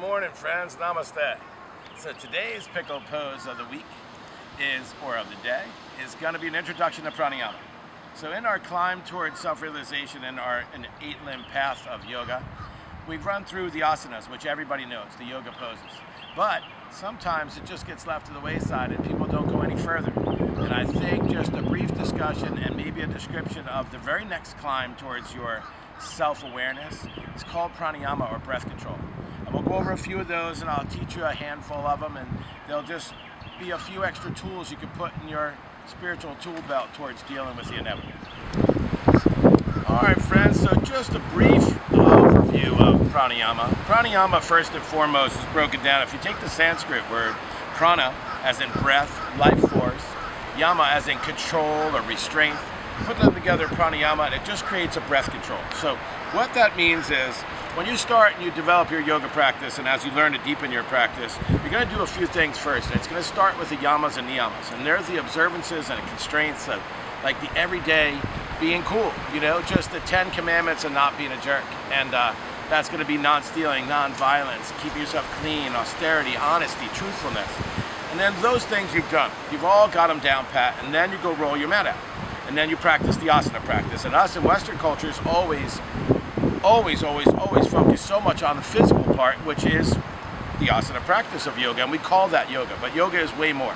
morning, friends. Namaste. So today's pickle pose of the week is, or of the day, is going to be an introduction to pranayama. So in our climb towards self-realization in our an eight-limb path of yoga, we've run through the asanas, which everybody knows, the yoga poses. But sometimes it just gets left to the wayside and people don't go any further. And I think just a brief discussion and maybe a description of the very next climb towards your self-awareness is called pranayama or breath control. We'll go over a few of those and I'll teach you a handful of them and they'll just be a few extra tools you can put in your spiritual tool belt towards dealing with the inevitable. All right, friends, so just a brief overview of pranayama. Pranayama, first and foremost, is broken down. If you take the Sanskrit word prana, as in breath, life force, yama as in control or restraint, put them together, pranayama, and it just creates a breath control. So what that means is when you start and you develop your yoga practice and as you learn to deepen your practice, you're going to do a few things first. It's going to start with the yamas and niyamas. And there's the observances and constraints of like the everyday being cool, you know, just the 10 commandments and not being a jerk. And uh, that's going to be non-stealing, non-violence, keeping yourself clean, austerity, honesty, truthfulness. And then those things you've done. You've all got them down pat, and then you go roll your mat out. And then you practice the asana practice. And us in Western cultures always always, always, always focus so much on the physical part, which is the asana practice of yoga, and we call that yoga, but yoga is way more.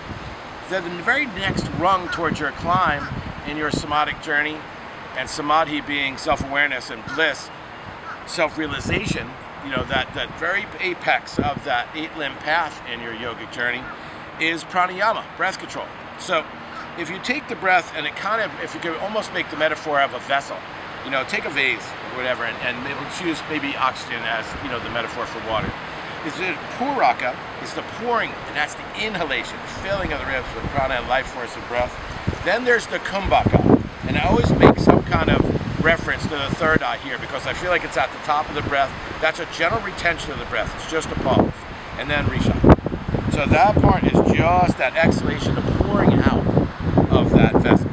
Then the very next rung towards your climb in your somatic journey, and samadhi being self-awareness and bliss, self-realization, you know, that, that very apex of that eight-limb path in your yogic journey is pranayama, breath control. So if you take the breath and it kind of, if you could almost make the metaphor of a vessel, you know, take a vase or whatever, and, and choose maybe oxygen as you know the metaphor for water. Is it puraka? Is the pouring, and that's the inhalation, the filling of the ribs with prana and life force and breath. Then there's the kumbhaka, and I always make some kind of reference to the third eye here because I feel like it's at the top of the breath. That's a general retention of the breath. It's just a pause, and then rechaka. So that part is just that exhalation, the pouring out of that vessel.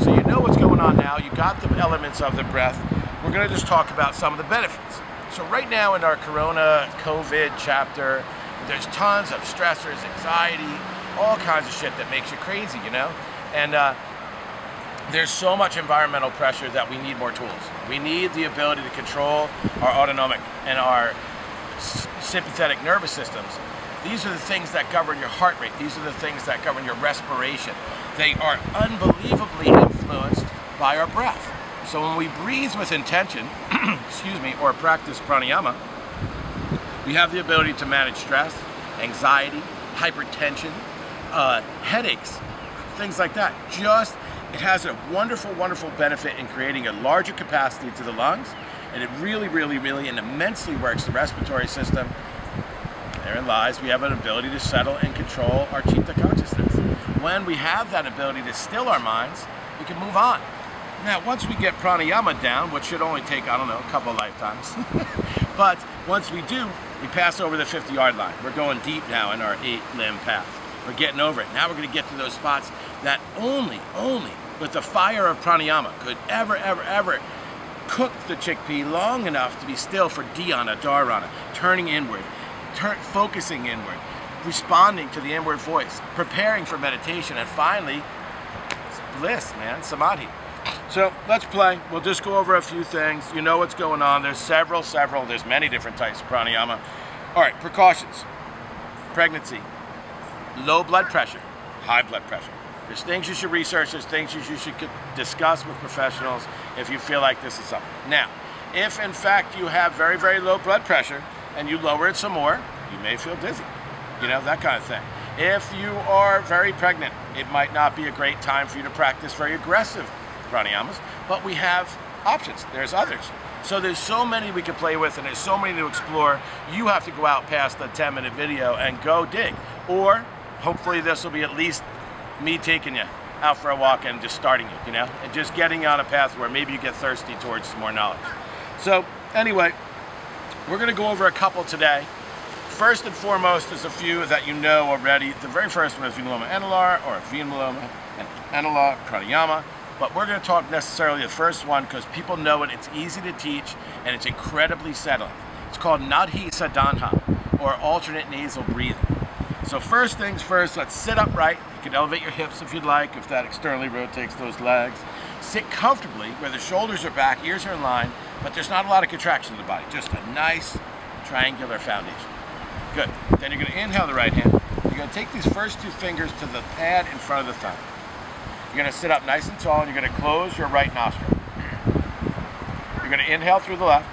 So you know what's going on now. You got the elements of the breath. We're going to just talk about some of the benefits. So right now in our Corona COVID chapter, there's tons of stressors, anxiety, all kinds of shit that makes you crazy, you know? And uh, there's so much environmental pressure that we need more tools. We need the ability to control our autonomic and our sympathetic nervous systems. These are the things that govern your heart rate. These are the things that govern your respiration. They are unbelievably by our breath. So when we breathe with intention, excuse me, or practice pranayama, we have the ability to manage stress, anxiety, hypertension, uh, headaches, things like that. Just, it has a wonderful, wonderful benefit in creating a larger capacity to the lungs, and it really, really, really, and immensely works the respiratory system. Therein lies, we have an ability to settle and control our chitta consciousness. When we have that ability to still our minds, we can move on. Now, once we get pranayama down, which should only take, I don't know, a couple lifetimes, but once we do, we pass over the 50 yard line. We're going deep now in our eight limb path. We're getting over it. Now we're going to get to those spots that only, only with the fire of pranayama could ever, ever, ever cook the chickpea long enough to be still for dhyana, dharana, turning inward, focusing inward, responding to the inward voice, preparing for meditation, and finally, bliss, man, samadhi. So let's play. We'll just go over a few things. You know what's going on. There's several, several, there's many different types of pranayama. All right, precautions. Pregnancy, low blood pressure, high blood pressure. There's things you should research, there's things you should discuss with professionals if you feel like this is something. Now, if in fact you have very, very low blood pressure and you lower it some more, you may feel dizzy. You know, that kind of thing. If you are very pregnant, it might not be a great time for you to practice very aggressive pranayamas, but we have options. There's others. So there's so many we can play with and there's so many to explore. You have to go out past the 10 minute video and go dig. Or hopefully this will be at least me taking you out for a walk and just starting you, you know, and just getting on a path where maybe you get thirsty towards more knowledge. So anyway, we're gonna go over a couple today. First and foremost is a few that you know already. The very first one is Vinaloma Annular or Vinaloma and Annular Pranayama. But we're going to talk necessarily the first one because people know it, it's easy to teach, and it's incredibly settling. It's called Nadi Shodhana. or alternate nasal breathing. So first things first, let's sit upright. You can elevate your hips if you'd like, if that externally rotates those legs. Sit comfortably where the shoulders are back, ears are in line, but there's not a lot of contraction in the body, just a nice triangular foundation. Good. Then you're going to inhale the right hand. You're going to take these first two fingers to the pad in front of the thumb. You're going to sit up nice and tall and you're going to close your right nostril. You're going to inhale through the left.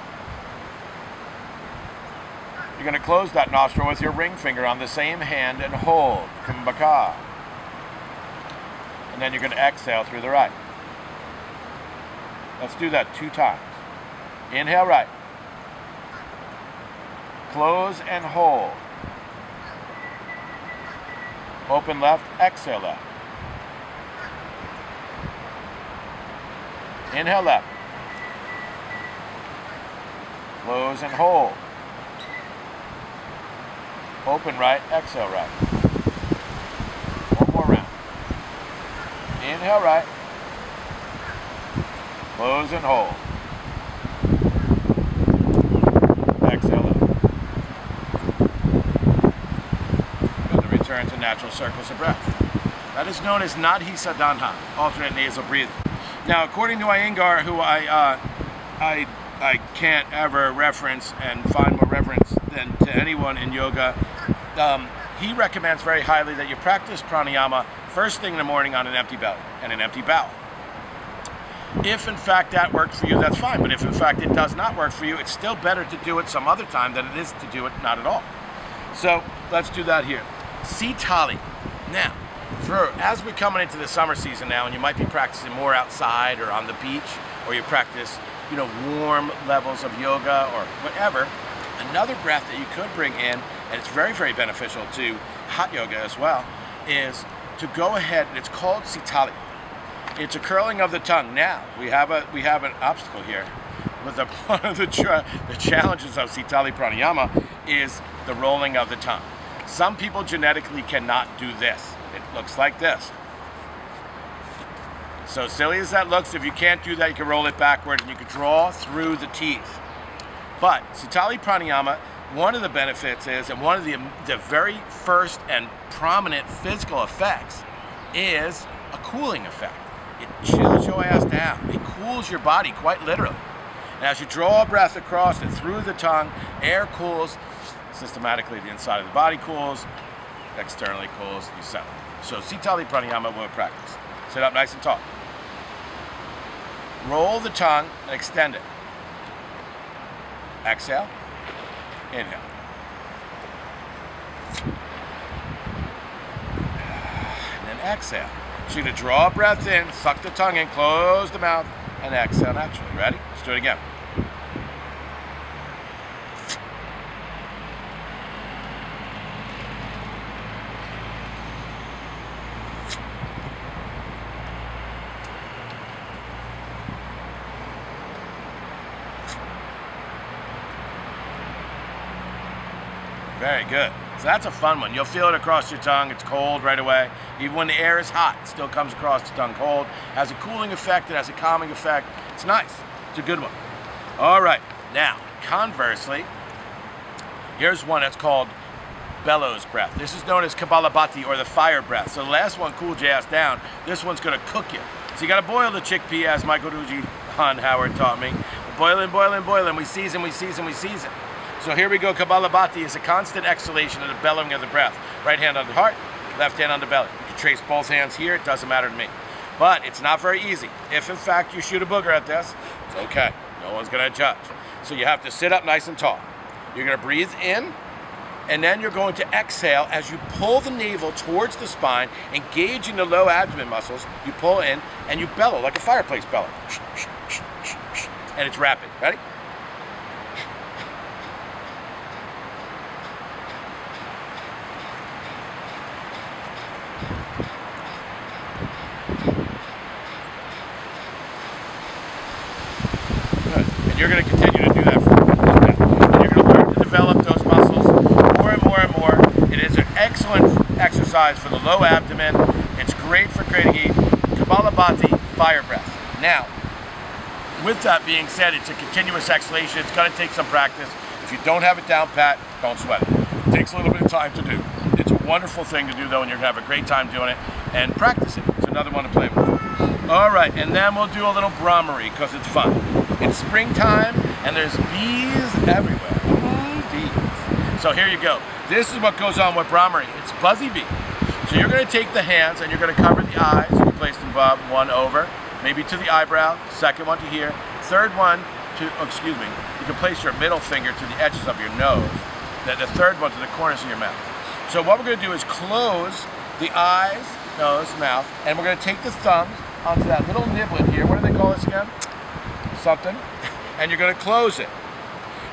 You're going to close that nostril with your ring finger on the same hand and hold. Kumbhaka. And then you're going to exhale through the right. Let's do that two times. Inhale right. Close and hold. Open left, exhale left. Inhale left. Close and hold. Open right, exhale right. One more round. Inhale right. Close and hold. Exhale left. Return to natural circles of breath. That is known as Nadi Shodhana, alternate nasal breathing. Now, according to Iyengar, who I, uh, I, I can't ever reference and find more reference than to anyone in yoga, um, he recommends very highly that you practice pranayama first thing in the morning on an empty belly and an empty bowel. If in fact that works for you, that's fine. But if in fact it does not work for you, it's still better to do it some other time than it is to do it not at all. So let's do that here. Sitali. Now, as we're coming into the summer season now, and you might be practicing more outside or on the beach, or you practice, you know, warm levels of yoga or whatever, another breath that you could bring in, and it's very, very beneficial to hot yoga as well, is to go ahead, and it's called Sitali. It's a curling of the tongue. Now, we have a we have an obstacle here. With the, one of the, the challenges of Sitali Pranayama is the rolling of the tongue. Some people genetically cannot do this. Looks like this. So silly as that looks, if you can't do that, you can roll it backward and you can draw through the teeth. But Sitali Pranayama, one of the benefits is, and one of the, the very first and prominent physical effects is a cooling effect. It chills your ass down. It cools your body quite literally. And as you draw a breath across it through the tongue, air cools, systematically the inside of the body cools, externally cools, you settle. So Sitali Pranayama will practice. Sit up nice and tall. Roll the tongue and extend it. Exhale. Inhale. And then exhale. So you're to draw a breath in, suck the tongue in, close the mouth, and exhale naturally. Ready? Let's do it again. Very good. So that's a fun one. You'll feel it across your tongue. It's cold right away. Even when the air is hot, it still comes across the tongue cold. Has a cooling effect. It has a calming effect. It's nice. It's a good one. All right. Now, conversely, here's one that's called bellows breath. This is known as Kapalabhati or the fire breath. So the last one cooled your ass down. This one's going to cook you. So you got to boil the chickpea, as Michael Ruji Han Howard taught me. Boiling, boiling, boiling. We season, we season, we season. So here we go. Kapalabhati is a constant exhalation and a bellowing of the breath. Right hand on the heart, left hand on the belly. You can trace both hands here. It doesn't matter to me. But it's not very easy. If in fact you shoot a booger at this, it's okay. No one's going to judge. So you have to sit up nice and tall. You're going to breathe in, and then you're going to exhale as you pull the navel towards the spine, engaging the low abdomen muscles. You pull in, and you bellow like a fireplace bellow. And it's rapid. Ready? You're going to continue to do that for. And you're going to learn to develop those muscles more and more and more. It is an excellent exercise for the low abdomen. It's great for creating. Kapalabhati, fire breath. Now, with that being said, it's a continuous exhalation. It's going to take some practice. If you don't have it down pat, don't sweat it. takes a little bit of time to do. It's a wonderful thing to do though, and you're gonna have a great time doing it and practicing. It's another one to play with. All right, and then we'll do a little Bhramari because it's fun. It's springtime and there's bees everywhere. Mm-hmm. Bees. So here you go. This is what goes on with Bhramari. It's buzzy bee. So you're gonna take the hands and you're gonna cover the eyes. You can place them above, one over, maybe to the eyebrow, second one to here, third one to, oh, excuse me, you can place your middle finger to the edges of your nose, then the third one to the corners of your mouth. So what we're gonna do is close the eyes, nose, mouth, and we're gonna take the thumbs onto that little niblet here. What do they call this again? Something. And you're gonna close it.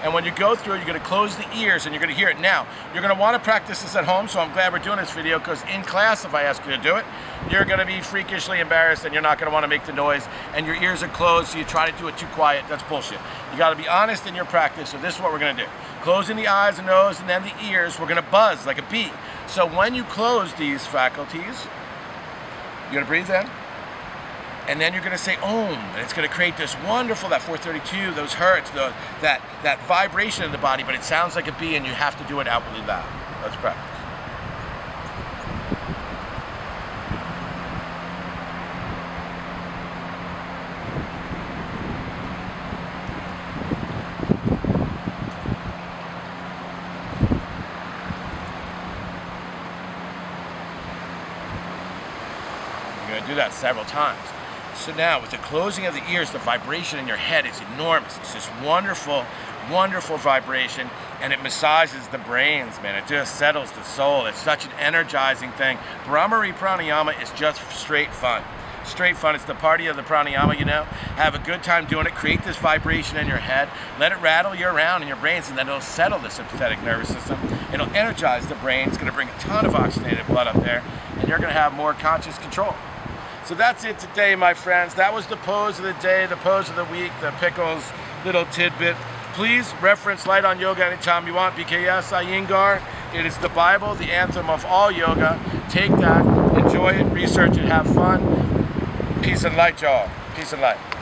And when you go through it, you're gonna close the ears and you're gonna hear it. Now, you're gonna wanna practice this at home, so I'm glad we're doing this video because in class, if I ask you to do it, you're gonna be freakishly embarrassed and you're not gonna wanna make the noise and your ears are closed, so you try to do it too quiet, that's bullshit. You gotta be honest in your practice, so this is what we're gonna do. Closing the eyes and nose and then the ears, we're gonna buzz like a bee. So when you close these faculties, you're gonna breathe in, and then you're going to say Om, and it's going to create this wonderful, that 432, those hertz, the, that, that vibration in the body, but it sounds like a bee and you have to do it outwardly loud. Let's practice. You're going to do that several times. So now, with the closing of the ears, the vibration in your head is enormous. It's this wonderful, wonderful vibration, and it massages the brains, man. It just settles the soul. It's such an energizing thing. Bhramari Pranayama is just straight fun. Straight fun. It's the party of the pranayama, you know. Have a good time doing it. Create this vibration in your head. Let it rattle you around in your brains, and then it'll settle the sympathetic nervous system. It'll energize the brain. It's going to bring a ton of oxygenated blood up there, and you're going to have more conscious control. So that's it today, my friends. That was the pose of the day, the pose of the week, the pickles little tidbit. Please reference Light on Yoga anytime you want. BKS Iyengar. It is the Bible, the anthem of all yoga. Take that, enjoy it, research it, have fun. Peace and light, y'all. Peace and light.